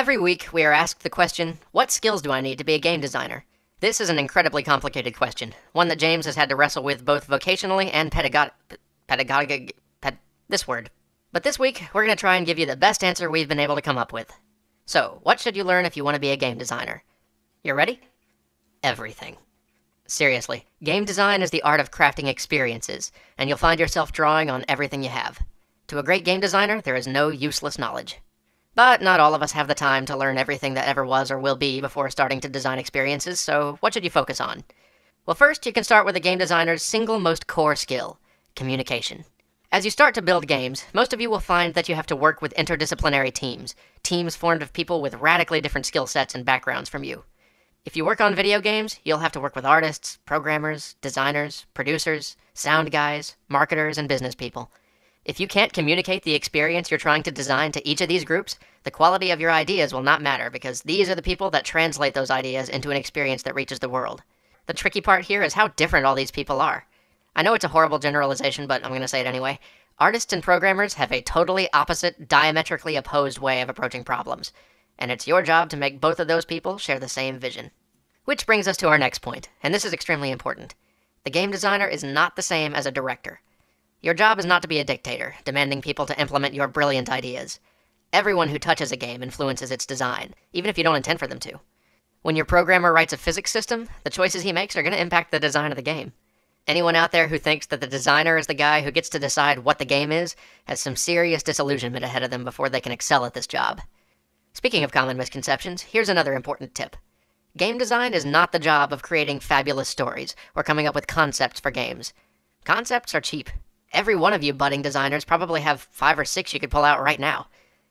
Every week, we are asked the question What skills do I need to be a game designer? This is an incredibly complicated question, one that James has had to wrestle with both vocationally and pedagog. pedagog. Ped, this word. But this week, we're going to try and give you the best answer we've been able to come up with. So, what should you learn if you want to be a game designer? You ready? Everything. Seriously, game design is the art of crafting experiences, and you'll find yourself drawing on everything you have. To a great game designer, there is no useless knowledge. But not all of us have the time to learn everything that ever was or will be before starting to design experiences, so what should you focus on? Well, first, you can start with a game designer's single most core skill communication. As you start to build games, most of you will find that you have to work with interdisciplinary teams, teams formed of people with radically different skill sets and backgrounds from you. If you work on video games, you'll have to work with artists, programmers, designers, producers, sound guys, marketers, and business people. If you can't communicate the experience you're trying to design to each of these groups, the quality of your ideas will not matter because these are the people that translate those ideas into an experience that reaches the world. The tricky part here is how different all these people are. I know it's a horrible generalization, but I'm going to say it anyway. Artists and programmers have a totally opposite, diametrically opposed way of approaching problems, and it's your job to make both of those people share the same vision. Which brings us to our next point, and this is extremely important. The game designer is not the same as a director. Your job is not to be a dictator, demanding people to implement your brilliant ideas. Everyone who touches a game influences its design, even if you don't intend for them to. When your programmer writes a physics system, the choices he makes are going to impact the design of the game. Anyone out there who thinks that the designer is the guy who gets to decide what the game is has some serious disillusionment ahead of them before they can excel at this job. Speaking of common misconceptions, here's another important tip. Game design is not the job of creating fabulous stories or coming up with concepts for games. Concepts are cheap. Every one of you budding designers probably have five or six you could pull out right now.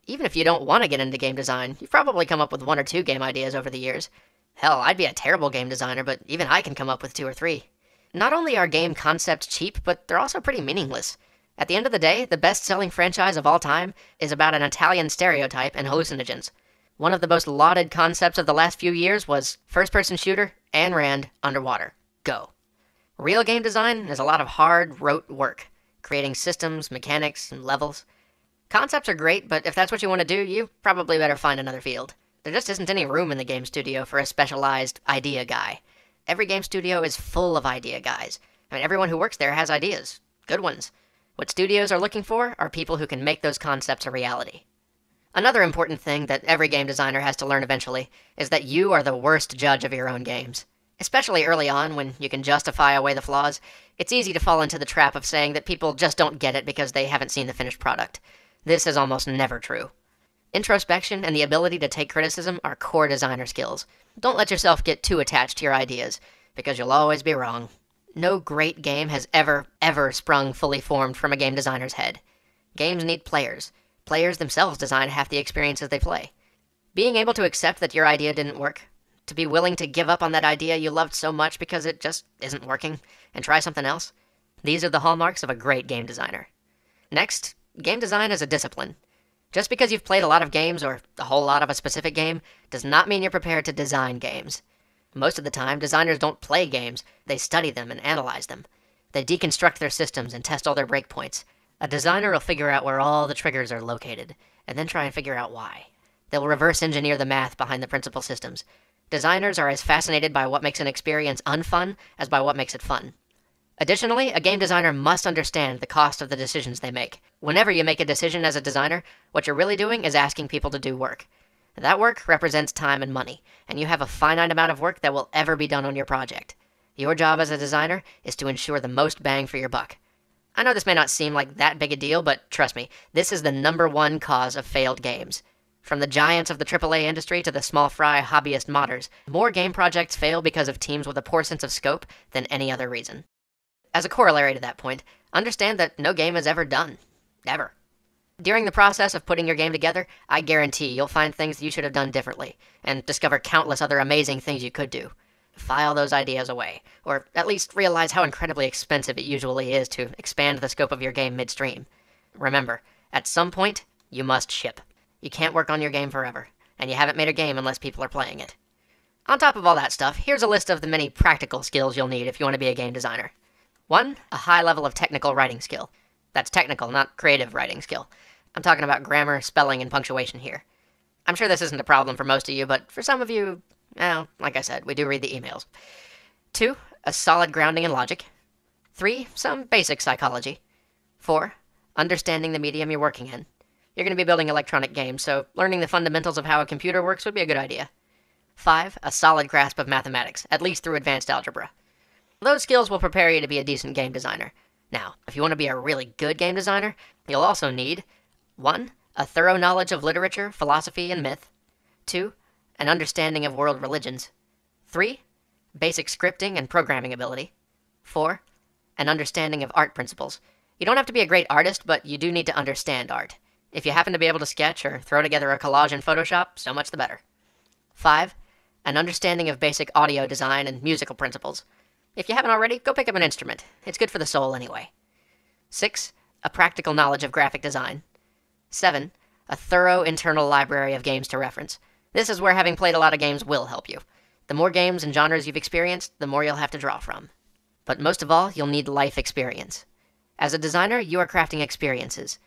Even if you don't want to get into game design, you've probably come up with one or two game ideas over the years. Hell, I'd be a terrible game designer, but even I can come up with two or three. Not only are game concepts cheap, but they're also pretty meaningless. At the end of the day, the best selling franchise of all time is about an Italian stereotype and hallucinogens. One of the most lauded concepts of the last few years was first person shooter, Ayn Rand, underwater. Go. Real game design is a lot of hard, rote work, creating systems, mechanics, and levels. Concepts are great, but if that's what you want to do, you probably better find another field. There just isn't any room in the game studio for a specialized idea guy. Every game studio is full of idea guys. I mean, everyone who works there has ideas. Good ones. What studios are looking for are people who can make those concepts a reality. Another important thing that every game designer has to learn eventually is that you are the worst judge of your own games. Especially early on, when you can justify away the flaws, it's easy to fall into the trap of saying that people just don't get it because they haven't seen the finished product. This is almost never true. Introspection and the ability to take criticism are core designer skills. Don't let yourself get too attached to your ideas, because you'll always be wrong. No great game has ever, ever sprung fully formed from a game designer's head. Games need players. Players themselves design half the experiences they play. Being able to accept that your idea didn't work, to be willing to give up on that idea you loved so much because it just isn't working, and try something else, these are the hallmarks of a great game designer. Next, game design is a discipline. Just because you've played a lot of games or a whole lot of a specific game does not mean you're prepared to design games. Most of the time, designers don't play games, they study them and analyze them. They deconstruct their systems and test all their breakpoints. A designer will figure out where all the triggers are located, and then try and figure out why. They'll reverse engineer the math behind the principal systems. Designers are as fascinated by what makes an experience unfun as by what makes it fun. Additionally, a game designer must understand the cost of the decisions they make. Whenever you make a decision as a designer, what you're really doing is asking people to do work. That work represents time and money, and you have a finite amount of work that will ever be done on your project. Your job as a designer is to ensure the most bang for your buck. I know this may not seem like that big a deal, but trust me, this is the number one cause of failed games. From the giants of the AAA industry to the small fry hobbyist modders, more game projects fail because of teams with a poor sense of scope than any other reason. As a corollary to that point, understand that no game is ever done. Ever. During the process of putting your game together, I guarantee you'll find things you should have done differently, and discover countless other amazing things you could do. File those ideas away, or at least realize how incredibly expensive it usually is to expand the scope of your game midstream. Remember, at some point, you must ship. You can't work on your game forever, and you haven't made a game unless people are playing it. On top of all that stuff, here's a list of the many practical skills you'll need if you want to be a game designer. One, a high level of technical writing skill. That's technical, not creative writing skill. I'm talking about grammar, spelling, and punctuation here. I'm sure this isn't a problem for most of you, but for some of you, well, like I said, we do read the emails. Two, a solid grounding in logic. Three, some basic psychology. Four, understanding the medium you're working in. You're going to be building electronic games, so learning the fundamentals of how a computer works would be a good idea. Five, a solid grasp of mathematics, at least through advanced algebra. Those skills will prepare you to be a decent game designer. Now, if you want to be a really good game designer, you'll also need 1. A thorough knowledge of literature, philosophy, and myth. 2. An understanding of world religions. 3. Basic scripting and programming ability. 4. An understanding of art principles. You don't have to be a great artist, but you do need to understand art. If you happen to be able to sketch or throw together a collage in Photoshop, so much the better. 5 an understanding of basic audio design and musical principles. If you haven't already, go pick up an instrument. It's good for the soul anyway. 6. A practical knowledge of graphic design. 7. A thorough internal library of games to reference. This is where having played a lot of games will help you. The more games and genres you've experienced, the more you'll have to draw from. But most of all, you'll need life experience. As a designer, you are crafting experiences.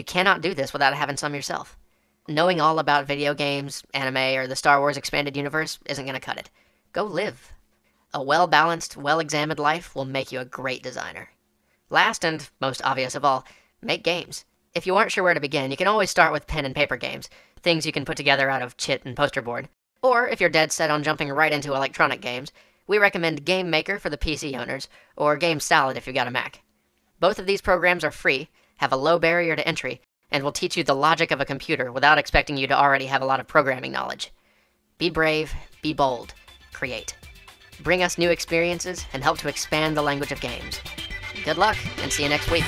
You cannot do this without having some yourself knowing all about video games, anime, or the Star Wars expanded universe isn't going to cut it. Go live. A well balanced, well examined life will make you a great designer. Last and most obvious of all, make games. If you aren't sure where to begin, you can always start with pen and paper games, things you can put together out of chit and poster board. Or if you're dead set on jumping right into electronic games, we recommend Game Maker for the PC owners, or Game Salad if you've got a Mac. Both of these programs are free, have a low barrier to entry, and will teach you the logic of a computer without expecting you to already have a lot of programming knowledge. Be brave, be bold, create. Bring us new experiences and help to expand the language of games. Good luck, and see you next week.